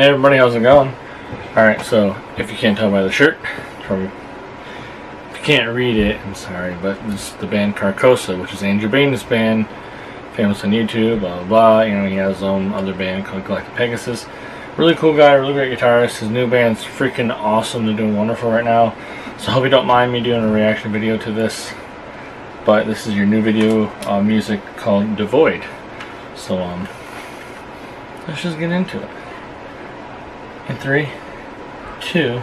Hey everybody, how's it going? Alright, so if you can't tell by the shirt, from if you can't read it, I'm sorry, but this is the band Carcosa, which is Andrew Baena's band, famous on YouTube, blah blah blah. You know, he has his own other band called Galactic Pegasus. Really cool guy, really great guitarist. His new band's freaking awesome. They're doing wonderful right now. So I hope you don't mind me doing a reaction video to this. But this is your new video uh, music called Devoid. So um, let's just get into it. In three, two,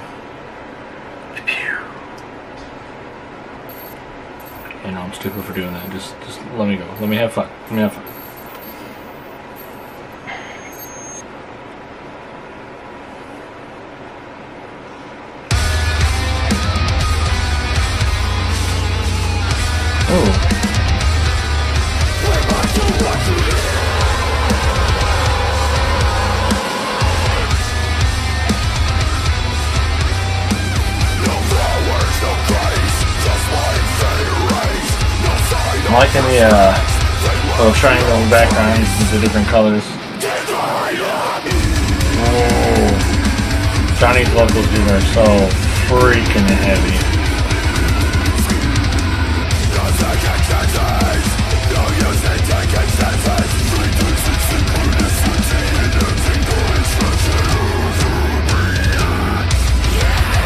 know I'm stupid for doing that. Just, just let me go. Let me have fun. Let me have fun. I'm liking the uh, little triangle backgrounds with the different colors. Oh, Johnny's vocals dude are so freaking heavy.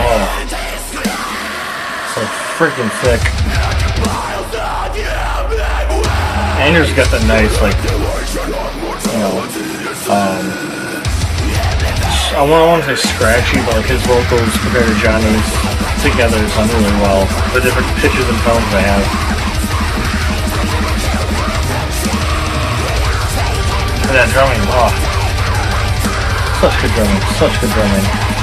Oh, so freaking thick. Andrew's got the nice, like, you know, um, I want, I want to say scratchy, but like his vocals compared to Johnny's together sound really well. The different pitches and tones they have. And that drumming, oh. Such good drumming, such good drumming.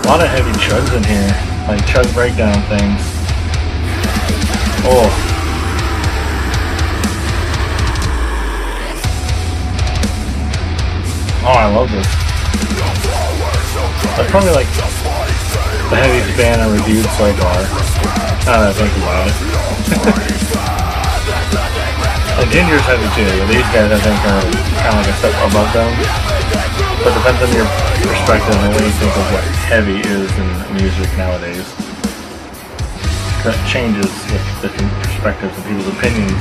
A lot of heavy chugs in here, like chug breakdown things. Oh. Oh, I love this. That's probably like the heaviest band I reviewed so far. Now that I think about it. the Ginger's heavy too, these guys I think are kind of like a step above them. But depends on your perspective and what you think of what heavy is in music nowadays. That changes with different perspectives and people's opinions.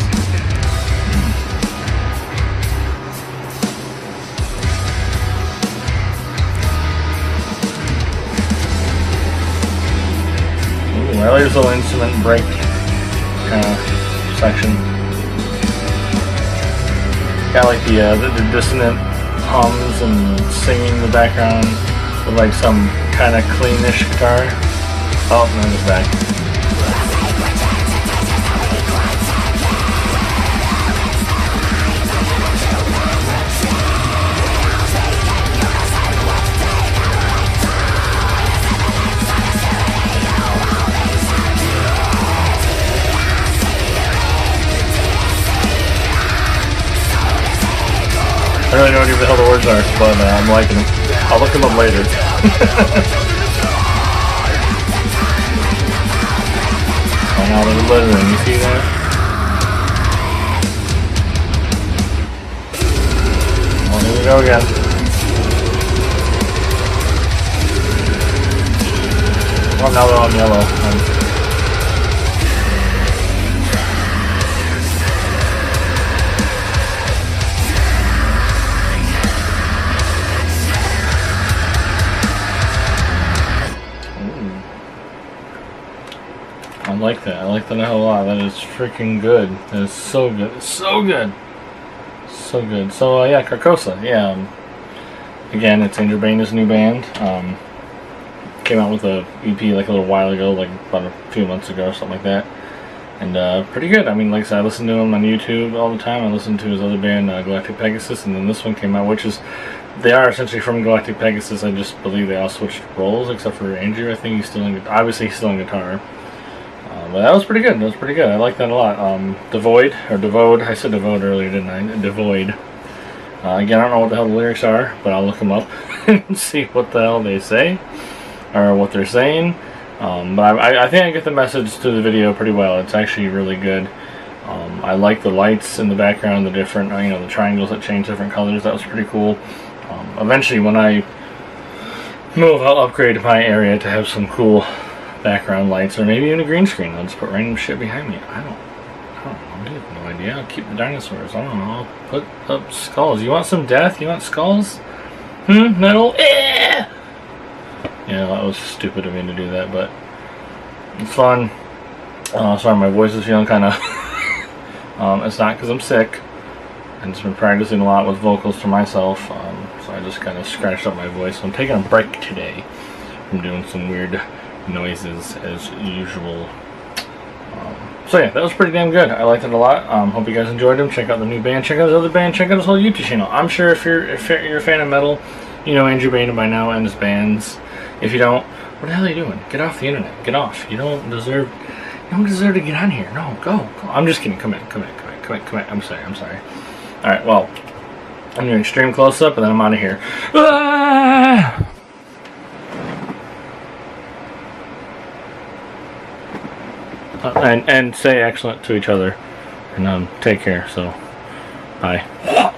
I like this little instrument break kind of section. Got like the, uh, the, the dissonant hums and singing in the background with like some kind of cleanish guitar. Oh, no, it's back. I don't really know the words are, but uh, I'm liking them. I'll look them up later. Find out the lettering, you see that? Oh, here we go again. Oh, now they're on yellow. I like that. I like that a lot. That is freaking good. That is so good. So good. So good. So, uh, yeah, Carcosa. Yeah. Um, again, it's Andrew Baena's new band. Um, came out with a EP like a little while ago, like about a few months ago or something like that. And uh, pretty good. I mean, like I said, I listen to him on YouTube all the time. I listen to his other band, uh, Galactic Pegasus, and then this one came out, which is they are essentially from Galactic Pegasus. I just believe they all switched roles, except for Andrew. I think he's still in. Obviously, he's still in guitar. But that was pretty good. That was pretty good. I like that a lot. Um, Devoid, or Devoid. I said Devoid earlier, didn't I? Devoid. Uh, again, I don't know what the hell the lyrics are, but I'll look them up and see what the hell they say, or what they're saying. Um, but I, I think I get the message to the video pretty well. It's actually really good. Um, I like the lights in the background, the different, you know, the triangles that change different colors. That was pretty cool. Um, eventually, when I move, I'll upgrade my area to have some cool background lights, or maybe even a green screen. I'll just put random shit behind me. I don't, I don't know. I have no idea. I'll keep the dinosaurs. I don't know. I'll put up skulls. You want some death? You want skulls? Hmm? Metal? Eh! Yeah, that was stupid of me to do that, but it's fun. Uh, sorry, my voice is feeling kind of um, it's not because I'm sick. I've just been practicing a lot with vocals for myself, um, so I just kind of scratched up my voice. So I'm taking a break today from doing some weird noises as usual. Um, so yeah, that was pretty damn good. I liked it a lot. Um, hope you guys enjoyed them. Check out the new band. Check out his other band. Check out his whole YouTube channel. I'm sure if you're if you're a fan of metal, you know Andrew Baena by now and his bands. If you don't, what the hell are you doing? Get off the internet. Get off. You don't deserve you don't deserve to get on here. No, go. go. I'm just kidding. Come in. Come in. Come in. Come in. Come in. I'm sorry. I'm sorry. All right. Well, I'm doing extreme close up, and then I'm out of here. Ah! And and say excellent to each other, and um, take care. So, bye.